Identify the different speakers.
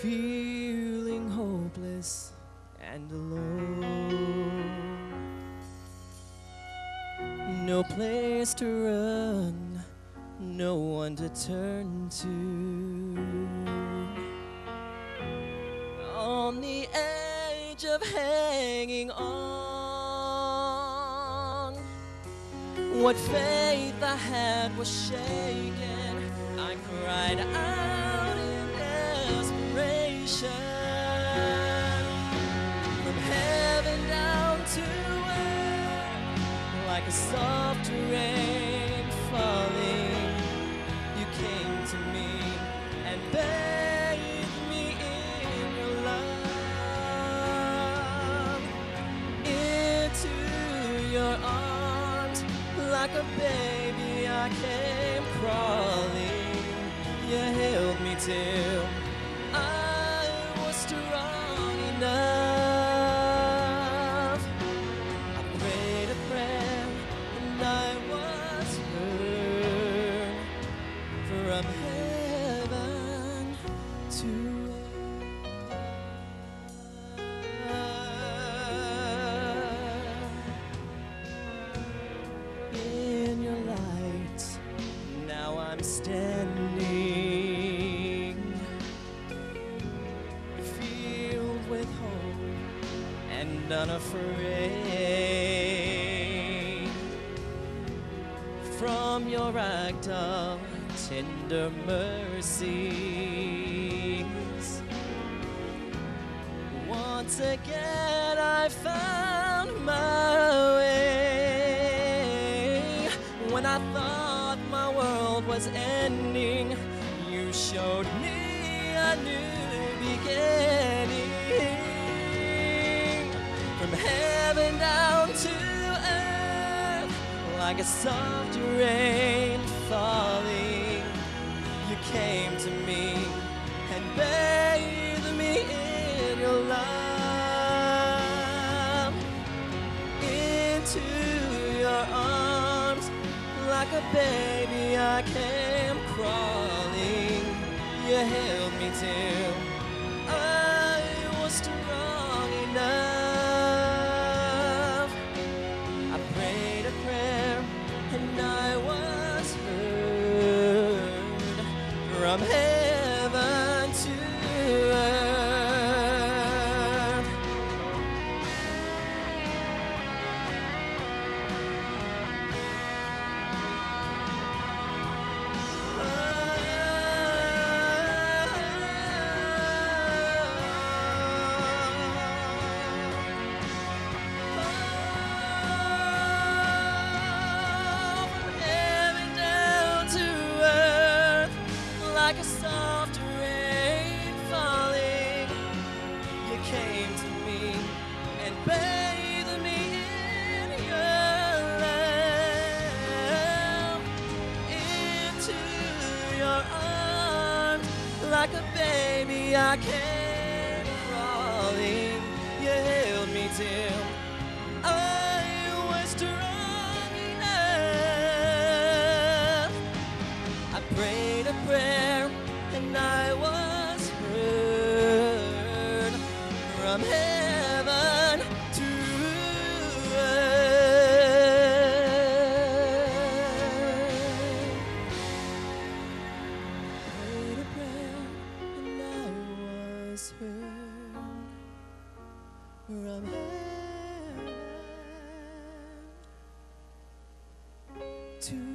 Speaker 1: feeling hopeless and alone. No place to run, no one to turn to. On the edge of hanging on, what faith I had was shaken. I cried out soft rain falling, you came to me and bathed me in your love. Into your arms, like a baby, I came crawling. You held me till and unafraid from your act of tender mercies. Once again, I found my way. When I thought my world was ending, you showed me a new beginning. Like a soft rain falling, you came to me and bathed me in your love. Into your arms, like a baby, I came crawling. You held me till from to me and bathed me in your love. Into your arms, like a baby, I came crawling. You held me till I from heaven to earth. Prayed a prayer and I was heard from heaven to